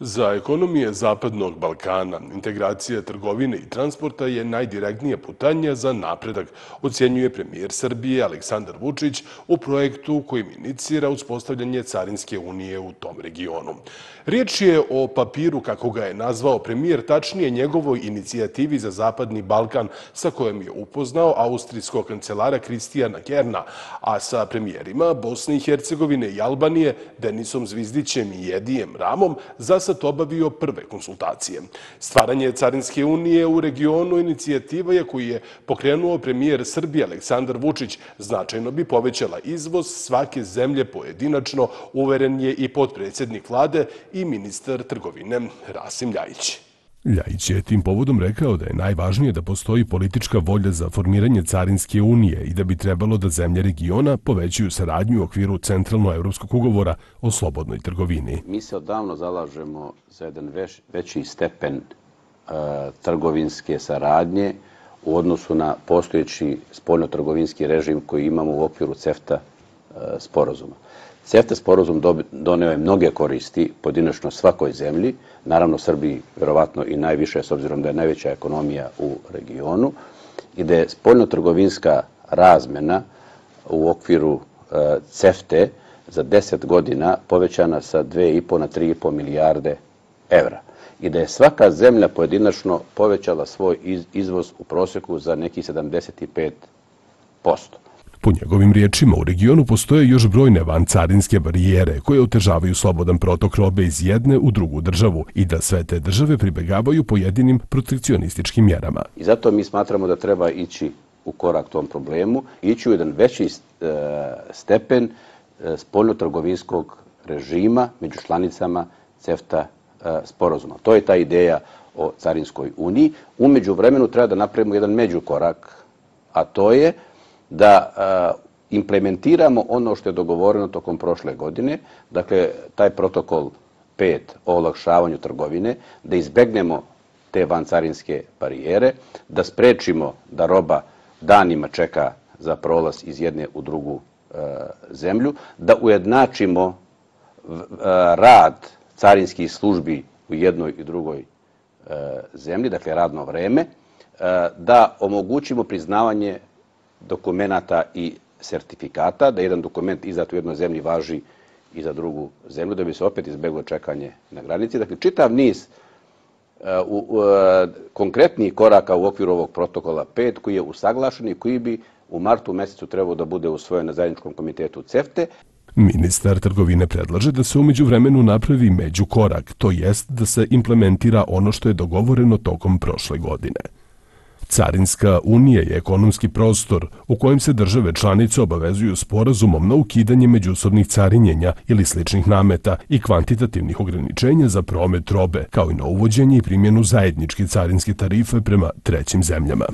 Za ekonomije Zapadnog Balkana integracija trgovine i transporta je najdirektnija putanja za napredak, ocjenjuje premijer Srbije Aleksandar Vučić u projektu kojim inicira uspostavljanje Carinske unije u tom regionu. Riječ je o papiru, kako ga je nazvao premijer, tačnije njegovoj inicijativi za Zapadni Balkan, sa kojom je upoznao austrijskog kancelara Kristijana Kerna, a sa premijerima Bosne i Hercegovine i Albanije, Denisom Zvizdićem i Edijem Ramom, za sad obavio prve konsultacije. Stvaranje Carinske unije u regionu inicijativa je koji je pokrenuo premijer Srbije Aleksandar Vučić značajno bi povećala izvoz svake zemlje pojedinačno, uveren je i podpredsjednik vlade i ministar trgovine Rasim Ljajić. Ljajić je tim povodom rekao da je najvažnije da postoji politička volja za formiranje Carinske unije i da bi trebalo da zemlje regiona povećuju saradnju u okviru Centralno-Evropskog ugovora o slobodnoj trgovini. Mi se odavno zalažemo za jedan veći stepen e, trgovinske saradnje u odnosu na postojeći spoljno-trgovinski režim koji imamo u okviru CEFTA e, sporozuma. CEFTA sporozum doneo je mnoge koristi podinačno svakoj zemlji, naravno Srbiji verovatno i najviše s obzirom da je najveća ekonomija u regionu i da je spoljno-trgovinska razmena u okviru e, CEFTE za 10 godina povećana sa 2,5 na 3,5 milijarde evra i da je svaka zemlja pojedinačno povećala svoj izvoz u prosjeku za neki 75%. Po njegovim riječima, u regionu postoje još brojne vancarinske barijere koje otežavaju slobodan protok robe iz jedne u drugu državu i da sve te države pribegavaju pojedinim protekcionističkim mjerama. I zato mi smatramo da treba ići u korak tom problemu, ići u jedan veći e, stepen e, spoljnotrgovinskog režima među članicama CEFTA e, sporozuma. To je ta ideja o Carinskoj uniji. Umeđu vremenu treba da napravimo jedan međukorak, a to je da e, implementiramo ono što je dogovoreno tokom prošle godine, dakle, taj protokol 5 o olakšavanju trgovine, da izbegnemo te vancarinske barijere, da sprečimo da roba danima čeka za prolaz iz jedne u drugu e, zemlju, da ujednačimo e, rad carinskih službi u jednoj i drugoj zemlji, dakle radno vreme, da omogućimo priznavanje dokumenta i sertifikata, da jedan dokument izdat u jednoj zemlji važi i za drugu zemlju, da bi se opet izbeglo čekanje na granici. Dakle, čitav niz uh, uh, konkretnih koraka u okviru ovog protokola 5 koji je usaglašen i koji bi u martu mesecu trebao da bude usvojen na zajedničkom komitetu CEFTE. Ministar trgovine predlaže da se umeđu vremenu napravi među korak, to jest da se implementira ono što je dogovoreno tokom prošle godine. Carinska unija je ekonomski prostor u kojem se države članice obavezuju sporazumom na ukidanje međusobnih carinjenja ili sličnih nameta i kvantitativnih ograničenja za promet robe, kao i na uvođenje i primjenu zajedničke carinske tarife prema trećim zemljama.